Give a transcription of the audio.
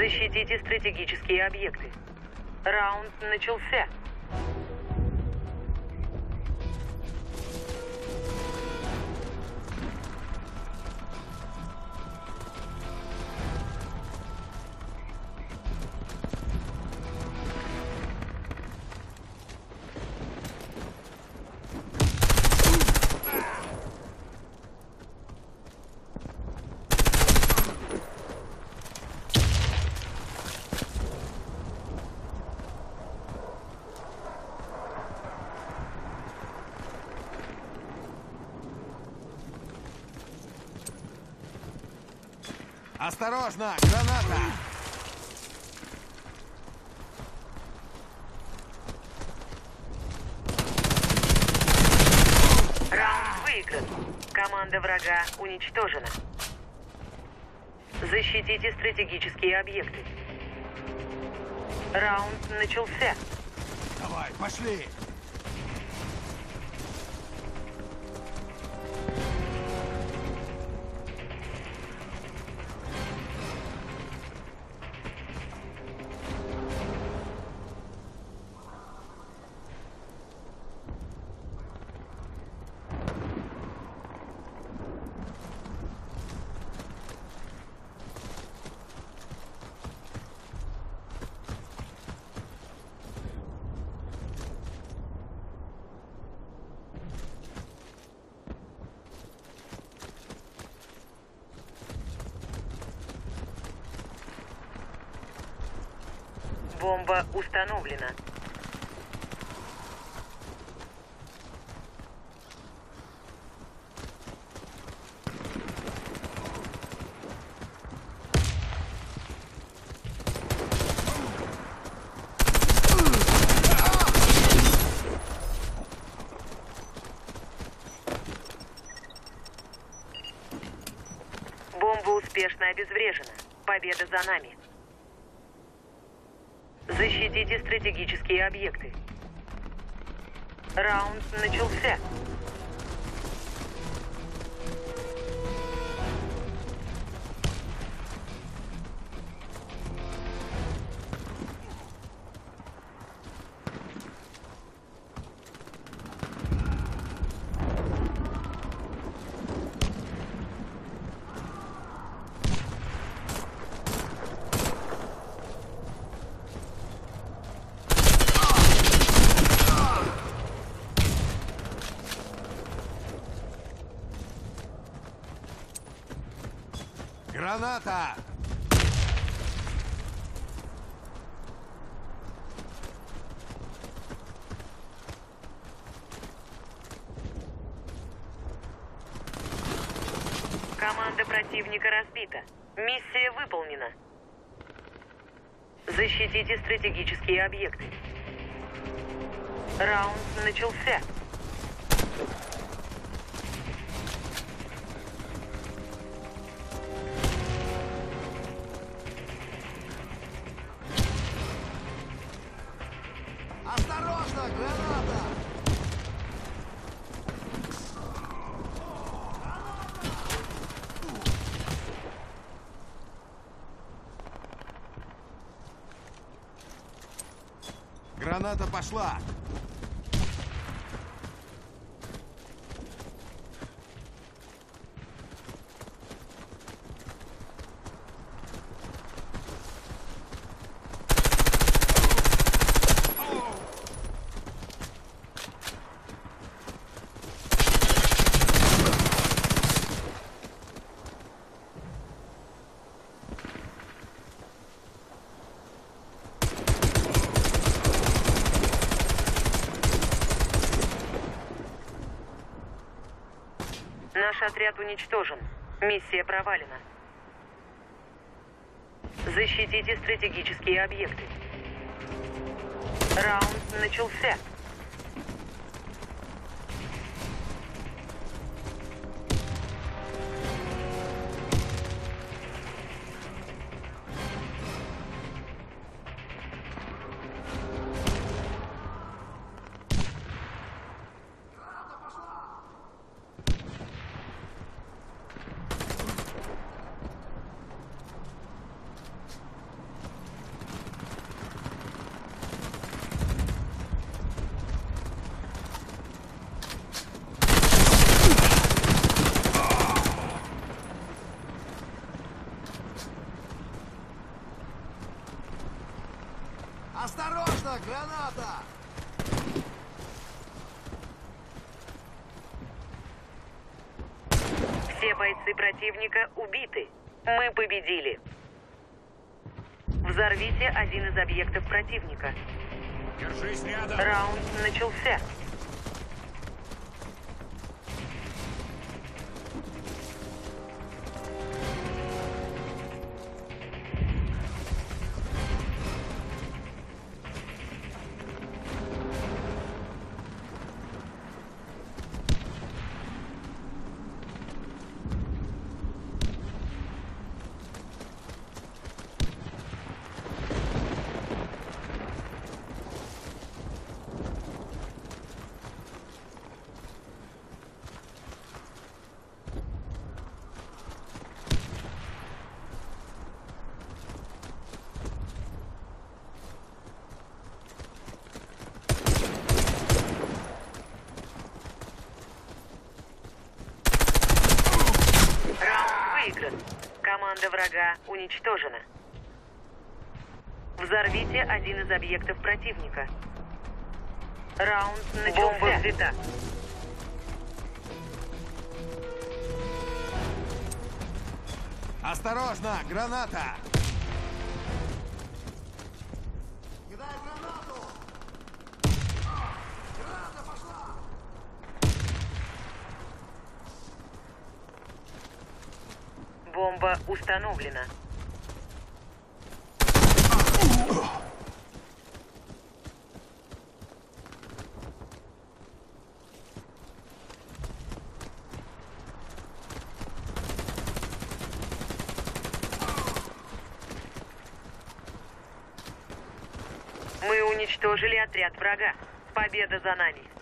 Защитите стратегические объекты. Раунд начался. Осторожно! Граната! Раунд выигран. Команда врага уничтожена. Защитите стратегические объекты. Раунд начался. Давай, пошли! Бомба установлена. Бомба успешно обезврежена. Победа за нами. Защитите стратегические объекты. Раунд начался. Граната! Команда противника разбита. Миссия выполнена. Защитите стратегические объекты. Раунд начался. Граната пошла! Наш отряд уничтожен. Миссия провалена. Защитите стратегические объекты. Раунд начался. Осторожно, граната! Все бойцы противника убиты. Мы победили. Взорвите один из объектов противника. Держись рядом! Раунд начался. Выигран. Команда врага уничтожена. Взорвите один из объектов противника. Раунд начался. Бомба взята. Осторожно, граната! Бомба установлена. Мы уничтожили отряд врага. Победа за нами.